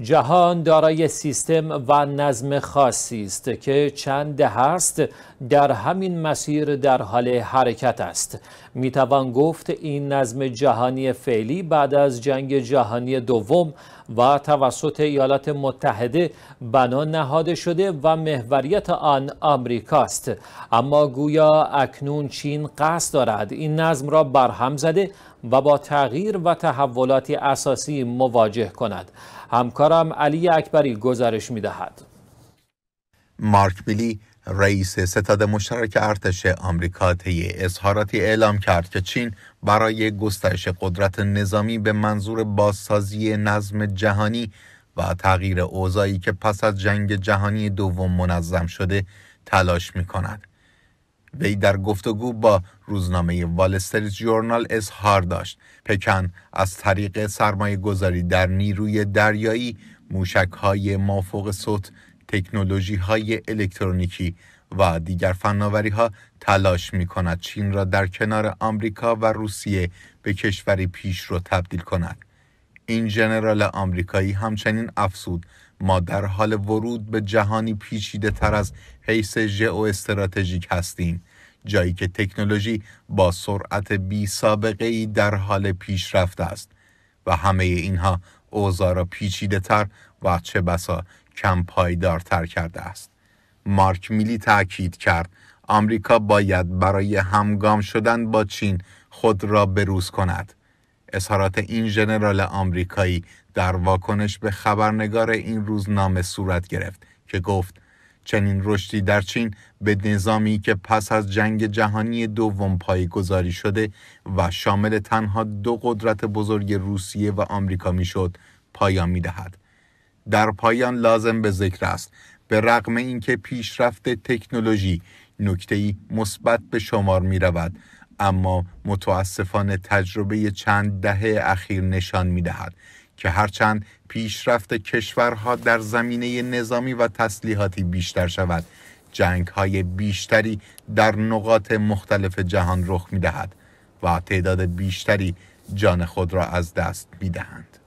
جهان دارای سیستم و نظم خاصی است که چند ده است در همین مسیر در حال حرکت است. می توان گفت این نظم جهانی فعلی بعد از جنگ جهانی دوم و توسط ایالات متحده بنا نهاده شده و محوریت آن آمریکاست اما گویا اکنون چین قصد دارد این نظم را برهم زده و با تغییر و تحولاتی اساسی مواجه کند همکارم علی اکبری گزارش می دهد. مارک بیلی رئیس ستاد مشترک ارتش آمریکا طی اظهاراتی اعلام کرد که چین برای گسترش قدرت نظامی به منظور بازسازی نظم جهانی و تغییر اوضاعی که پس از جنگ جهانی دوم منظم شده تلاش می کند. وی در گفتگو با روزنامه وال استریت جورنال اظهار داشت پکن از طریق سرمایه گذاری در نیروی دریایی موشک های مافوق صوت تکنولوژی های الکترونیکی و دیگر فناوری ها تلاش می کند چین را در کنار آمریکا و روسیه به کشوری پیش رو تبدیل کند. این ژنرال آمریکایی همچنین افسود ما در حال ورود به جهانی پیچیده تر از حیث ژئو استراتژیک هستیم جایی که تکنولوژی با سرعت بی سابقه ای در حال پیشرفت است و همه اینها اوضاع را پیچیده تر و چه بسا کم پایدارتر کرده است. مارک میلی تاکید کرد آمریکا باید برای همگام شدن با چین خود را بروز کند. اظهارات این ژنرال آمریکایی در واکنش به خبرنگار این روزنامه صورت گرفت که گفت چنین رشدی در چین به نظامی که پس از جنگ جهانی دوم گذاری شده و شامل تنها دو قدرت بزرگ روسیه و آمریکا می‌شد پایان می‌دهد در پایان لازم به ذکر است به رغم اینکه پیشرفت تکنولوژی نکته‌ای مثبت به شمار می رود اما متاسفانه تجربه چند دهه اخیر نشان می دهد که هرچند پیشرفت کشورها در زمینه نظامی و تسلیحاتی بیشتر شود جنگ های بیشتری در نقاط مختلف جهان رخ می دهد و تعداد بیشتری جان خود را از دست می دهند.